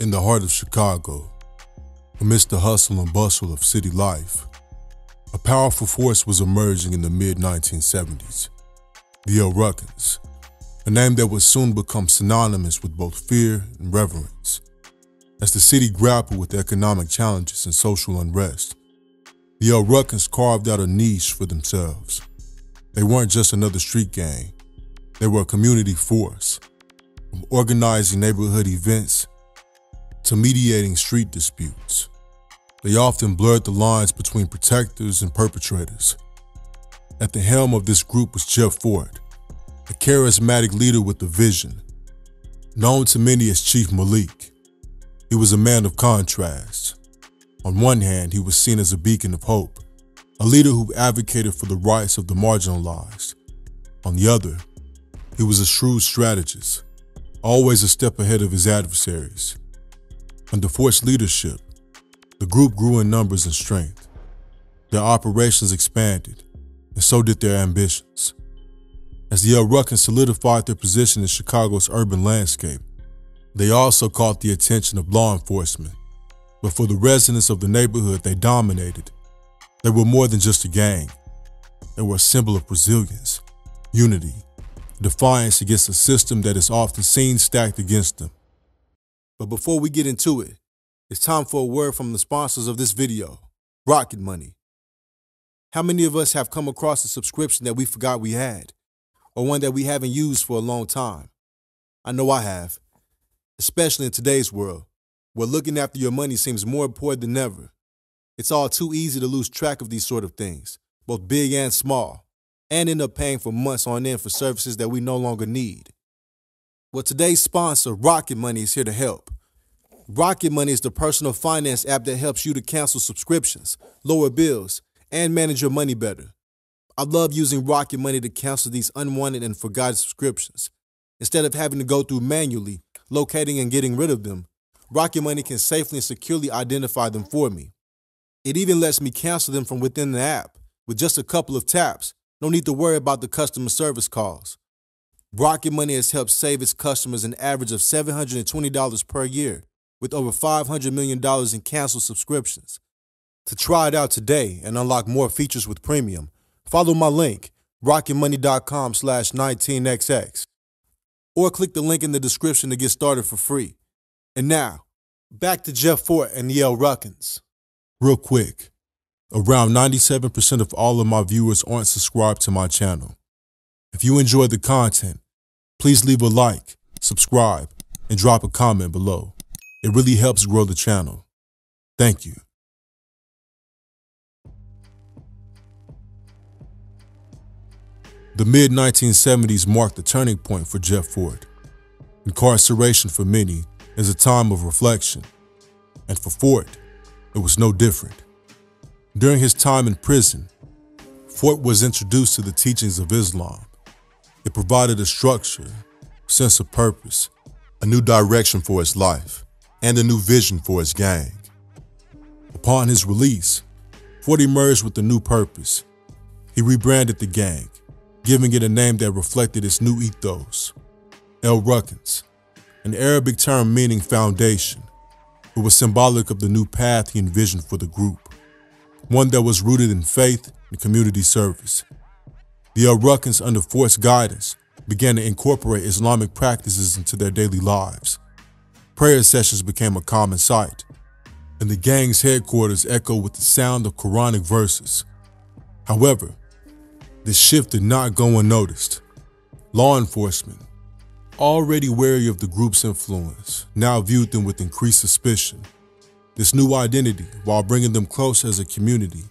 In the heart of Chicago, amidst the hustle and bustle of city life, a powerful force was emerging in the mid 1970s the El Rukns, a name that would soon become synonymous with both fear and reverence. As the city grappled with economic challenges and social unrest, the El Rukns carved out a niche for themselves. They weren't just another street gang, they were a community force, from organizing neighborhood events to mediating street disputes. They often blurred the lines between protectors and perpetrators. At the helm of this group was Jeff Fort, a charismatic leader with a vision. Known to many as Chief Malik, he was a man of contrast. On one hand, he was seen as a beacon of hope, a leader who advocated for the rights of the marginalized. On the other, he was a shrewd strategist, always a step ahead of his adversaries. Under Fort's leadership, the group grew in numbers and strength. Their operations expanded, and so did their ambitions. As the El Rukns solidified their position in Chicago's urban landscape, they also caught the attention of law enforcement. But for the residents of the neighborhood they dominated, they were more than just a gang. They were a symbol of resilience, unity, defiance against a system that is often seen stacked against them. But before we get into it, it's time for a word from the sponsors of this video, Rocket Money. How many of us have come across a subscription that we forgot we had, or one that we haven't used for a long time? I know I have, especially in today's world, where looking after your money seems more important than ever. It's all too easy to lose track of these sort of things, both big and small and end up paying for months on end for services that we no longer need. Well, today's sponsor, Rocket Money, is here to help. Rocket Money is the personal finance app that helps you to cancel subscriptions, lower bills, and manage your money better. I love using Rocket Money to cancel these unwanted and forgotten subscriptions. Instead of having to go through manually locating and getting rid of them, Rocket Money can safely and securely identify them for me. It even lets me cancel them from within the app with just a couple of taps no need to worry about the customer service calls. Rocket Money has helped save its customers an average of $720 per year, with over $500 million in canceled subscriptions. To try it out today and unlock more features with premium, follow my link, rocketmoney.com slash 19xx. Or click the link in the description to get started for free. And now, back to Jeff Fort and El Rukns. Real quick, Around 97% of all of my viewers aren't subscribed to my channel. If you enjoyed the content, please leave a like, subscribe, and drop a comment below. It really helps grow the channel. Thank you. The mid 1970s marked a turning point for Jeff Fort. Incarceration for many is a time of reflection, and for Fort, it was no different. During his time in prison, Fort was introduced to the teachings of Islam. It provided a structure, sense of purpose, a new direction for his life, and a new vision for his gang. Upon his release, Fort emerged with a new purpose. He rebranded the gang, giving it a name that reflected its new ethos, El Rukns, an Arabic term meaning foundation. It was symbolic of the new path he envisioned for the group one that was rooted in faith and community service. The El under Fort's guidance, began to incorporate Islamic practices into their daily lives. Prayer sessions became a common sight, and the gang's headquarters echoed with the sound of Quranic verses. However, this shift did not go unnoticed. Law enforcement, already wary of the group's influence, now viewed them with increased suspicion. This new identity, while bringing them close as a community,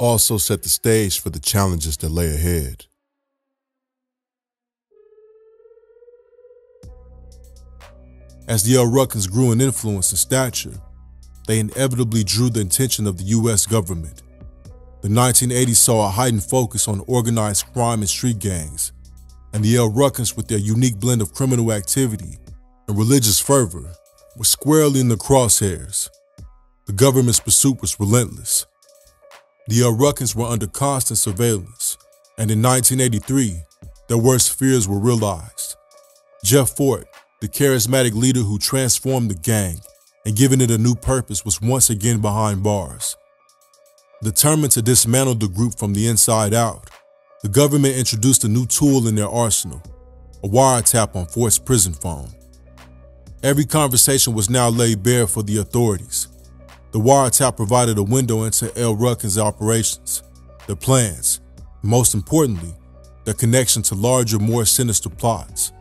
also set the stage for the challenges that lay ahead. As the El Rukns grew in influence and stature, they inevitably drew the attention of the U.S. government. The 1980s saw a heightened focus on organized crime and street gangs, and the El Rukns, with their unique blend of criminal activity and religious fervor, were squarely in the crosshairs. The government's pursuit was relentless. The El were under constant surveillance, and in 1983, their worst fears were realized. Jeff Fort, the charismatic leader who transformed the gang, and given it a new purpose was once again behind bars. Determined to dismantle the group from the inside out, the government introduced a new tool in their arsenal, a wiretap on Fort's prison phone. Every conversation was now laid bare for the authorities. The wiretap provided a window into El Rukn's operations, the plans, most importantly, the connection to larger, more sinister plots.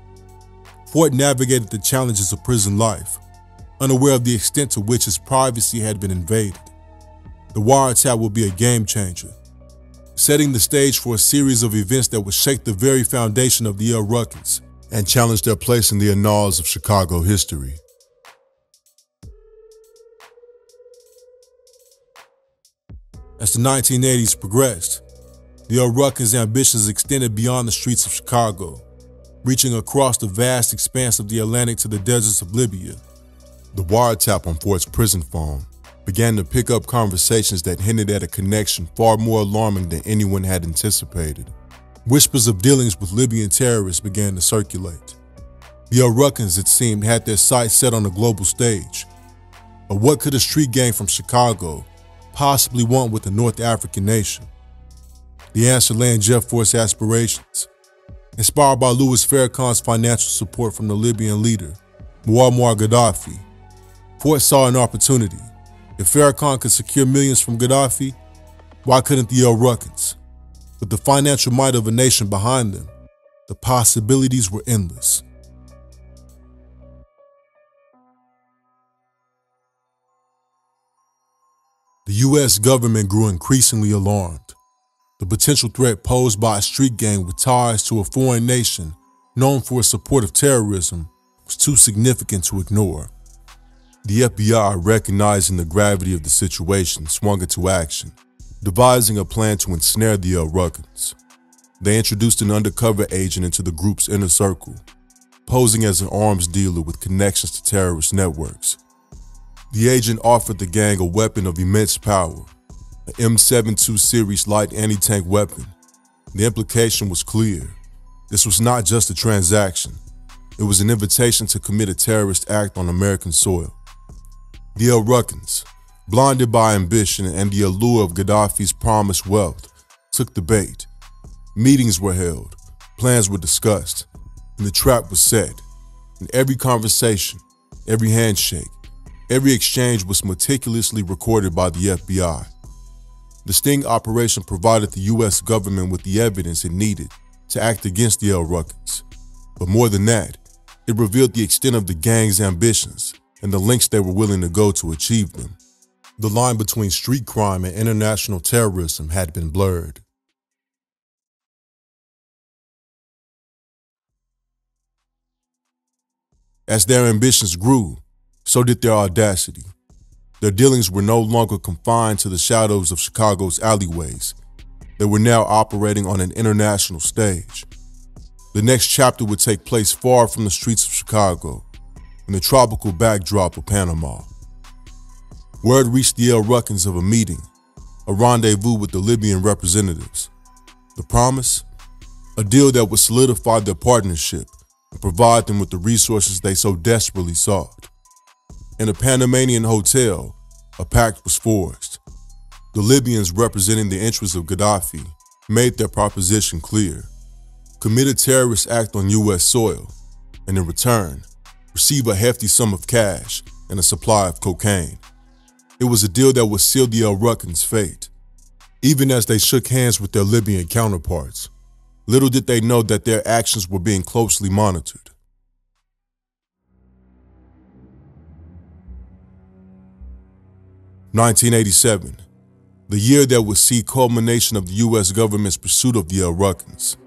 Fort navigated the challenges of prison life, unaware of the extent to which his privacy had been invaded. The wiretap will be a game changer, setting the stage for a series of events that would shake the very foundation of the El Rukns and challenge their place in the annals of Chicago history. As the 1980s progressed, the El ambitions extended beyond the streets of Chicago, reaching across the vast expanse of the Atlantic to the deserts of Libya. The wiretap on Fort's prison phone began to pick up conversations that hinted at a connection far more alarming than anyone had anticipated. Whispers of dealings with Libyan terrorists began to circulate. The El it seemed, had their sights set on a global stage. But what could a street gang from Chicago possibly want with a North African nation? The answer lay in Jeff Fort's aspirations. Inspired by Louis Farrakhan's financial support from the Libyan leader, Muammar Gaddafi, Fort saw an opportunity. If Farrakhan could secure millions from Gaddafi, why couldn't the El Rukns? With the financial might of a nation behind them, the possibilities were endless. The US government grew increasingly alarmed. The potential threat posed by a street gang with ties to a foreign nation known for its support of terrorism was too significant to ignore. The FBI, recognizing the gravity of the situation, swung into action, devising a plan to ensnare the El Rukns. They introduced an undercover agent into the group's inner circle, posing as an arms dealer with connections to terrorist networks. The agent offered the gang a weapon of immense power, an M72 series light anti-tank weapon. The implication was clear. This was not just a transaction. It was an invitation to commit a terrorist act on American soil. The El Rukns, blinded by ambition and the allure of Gaddafi's promised wealth, took the bait. Meetings were held, plans were discussed, and the trap was set. In every conversation, every handshake, every exchange was meticulously recorded by the FBI. The sting operation provided the U.S. government with the evidence it needed to act against the El Rukns. But more than that, it revealed the extent of the gang's ambitions and the lengths they were willing to go to achieve them. The line between street crime and international terrorism had been blurred. As their ambitions grew, so did their audacity. Their dealings were no longer confined to the shadows of Chicago's alleyways. They were now operating on an international stage. The next chapter would take place far from the streets of Chicago, in the tropical backdrop of Panama. Word reached the El Rukns of a meeting, a rendezvous with the Libyan representatives. The promise? A deal that would solidify their partnership and provide them with the resources they so desperately sought. In a Panamanian hotel, a pact was forged. The Libyans representing the interests of Gaddafi made their proposition clear. Commit a terrorist act on U.S. soil, and in return, receive a hefty sum of cash and a supply of cocaine. It was a deal that would seal the El Rukns' fate. Even as they shook hands with their Libyan counterparts, little did they know that their actions were being closely monitored. Nineteen eighty-seven, the year that would see culmination of the U.S. government's pursuit of the Rukns.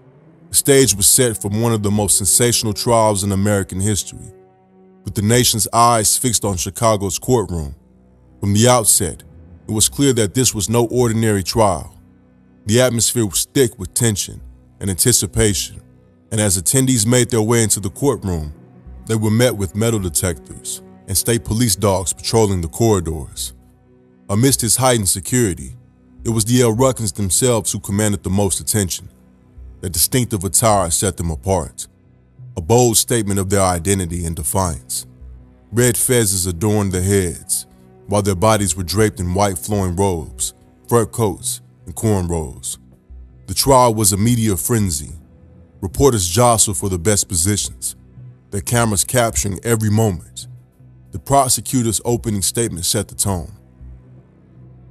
The stage was set for one of the most sensational trials in American history with the nation's eyes fixed on Chicago's courtroom. From the outset, it was clear that this was no ordinary trial. The atmosphere was thick with tension and anticipation, and as attendees made their way into the courtroom, they were met with metal detectors and state police dogs patrolling the corridors. Amidst his heightened security, it was the El Rukns themselves who commanded the most attention. Their distinctive attire set them apart a bold statement of their identity and defiance. Red fezzes adorned their heads, while their bodies were draped in white flowing robes, fur coats, and cornrows. The trial was a media frenzy. Reporters jostled for the best positions, their cameras capturing every moment. The prosecutor's opening statement set the tone.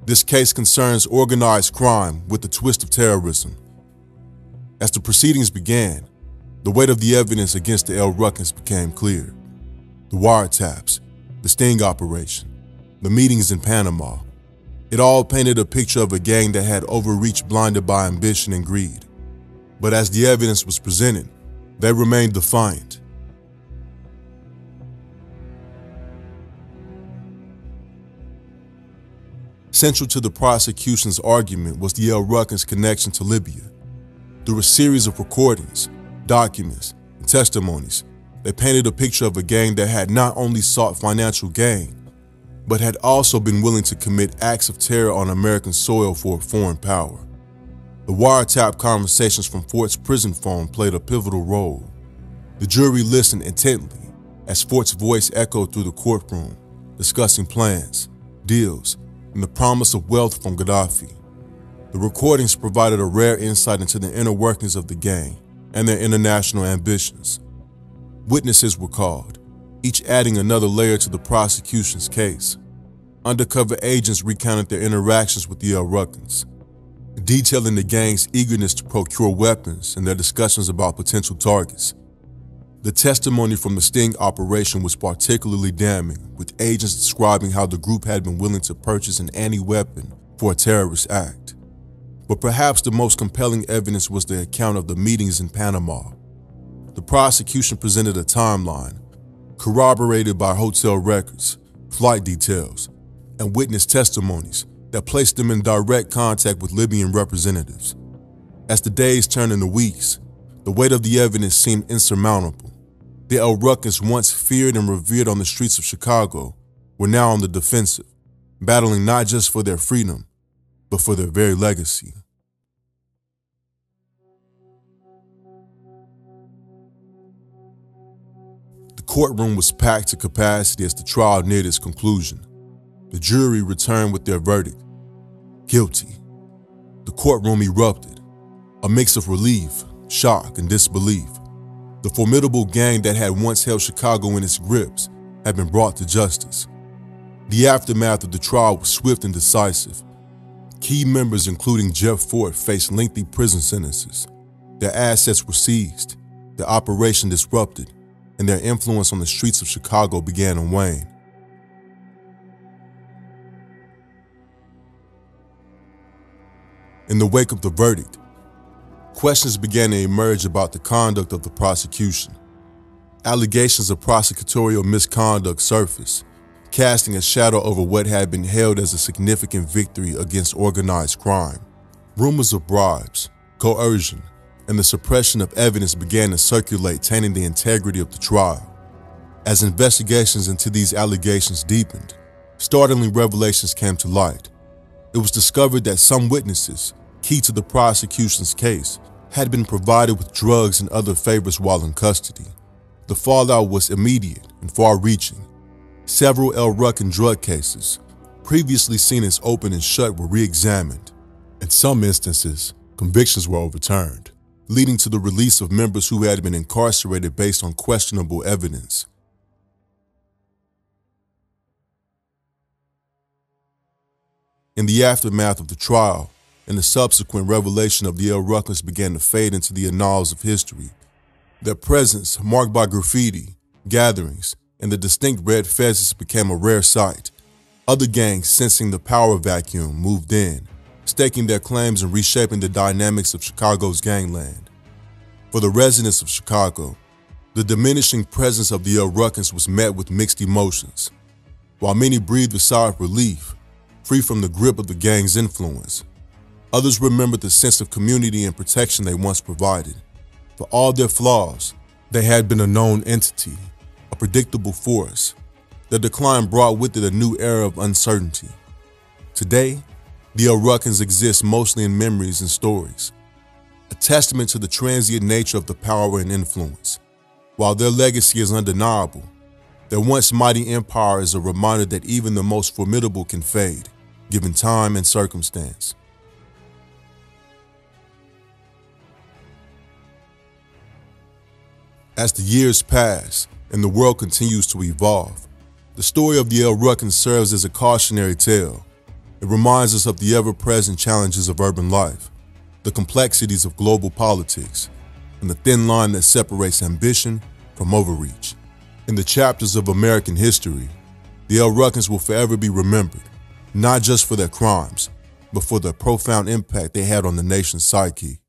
This case concerns organized crime with the twist of terrorism. As the proceedings began, the weight of the evidence against the El Rukns became clear. The wiretaps, the sting operation, the meetings in Panama. It all painted a picture of a gang that had overreached blinded by ambition and greed. But as the evidence was presented, they remained defiant. Central to the prosecution's argument was the El Rukns' connection to Libya. Through a series of recordings, documents, and testimonies, they painted a picture of a gang that had not only sought financial gain, but had also been willing to commit acts of terror on American soil for a foreign power. The wiretap conversations from Fort's prison phone played a pivotal role. The jury listened intently as Fort's voice echoed through the courtroom, discussing plans, deals, and the promise of wealth from Gaddafi. The recordings provided a rare insight into the inner workings of the gang and their international ambitions. Witnesses were called, each adding another layer to the prosecution's case. Undercover agents recounted their interactions with the Rukns, detailing the gang's eagerness to procure weapons and their discussions about potential targets. The testimony from the sting operation was particularly damning, with agents describing how the group had been willing to purchase an anti-weapon for a terrorist act. But perhaps the most compelling evidence was the account of the meetings in Panama. The prosecution presented a timeline, corroborated by hotel records, flight details, and witness testimonies that placed them in direct contact with Libyan representatives. As the days turned into weeks, the weight of the evidence seemed insurmountable. The El Rukns, once feared and revered on the streets of Chicago, were now on the defensive, battling not just for their freedom, but for their very legacy. The courtroom was packed to capacity as the trial neared its conclusion. The jury returned with their verdict guilty. The courtroom erupted, a mix of relief, shock, and disbelief. The formidable gang that had once held Chicago in its grips had been brought to justice. The aftermath of the trial was swift and decisive. Key members, including Jeff Fort, faced lengthy prison sentences. Their assets were seized, their operation disrupted, and their influence on the streets of Chicago began to wane. In the wake of the verdict, Questions began to emerge about the conduct of the prosecution. Allegations of prosecutorial misconduct surfaced, casting a shadow over what had been hailed as a significant victory against organized crime. Rumors of bribes, coercion, and the suppression of evidence began to circulate, tainting the integrity of the trial. As investigations into these allegations deepened, startling revelations came to light. It was discovered that some witnesses, key to the prosecution's case, had been provided with drugs and other favors while in custody. The fallout was immediate and far reaching. Several El Rukn drug cases, previously seen as open and shut, were re examined. In some instances, convictions were overturned, leading to the release of members who had been incarcerated based on questionable evidence. In the aftermath of the trial, and the subsequent revelation of the El Rukns began to fade into the annals of history. Their presence, marked by graffiti, gatherings, and the distinct red fezzes became a rare sight. Other gangs, sensing the power vacuum, moved in, staking their claims and reshaping the dynamics of Chicago's gangland. For the residents of Chicago, the diminishing presence of the El Rukns was met with mixed emotions. While many breathed a sigh of relief, free from the grip of the gang's influence, Others remembered the sense of community and protection they once provided. For all their flaws, they had been a known entity, a predictable force. Their decline brought with it a new era of uncertainty. Today, the El Rukns exist mostly in memories and stories, a testament to the transient nature of the power and influence. While their legacy is undeniable, Their once mighty empire is a reminder that even the most formidable can fade, given time and circumstance. As the years pass and the world continues to evolve, the story of the El Rukns serves as a cautionary tale. It reminds us of the ever-present challenges of urban life, the complexities of global politics, and the thin line that separates ambition from overreach. In the chapters of American history, the El Rukns will forever be remembered, not just for their crimes, but for the profound impact they had on the nation's psyche.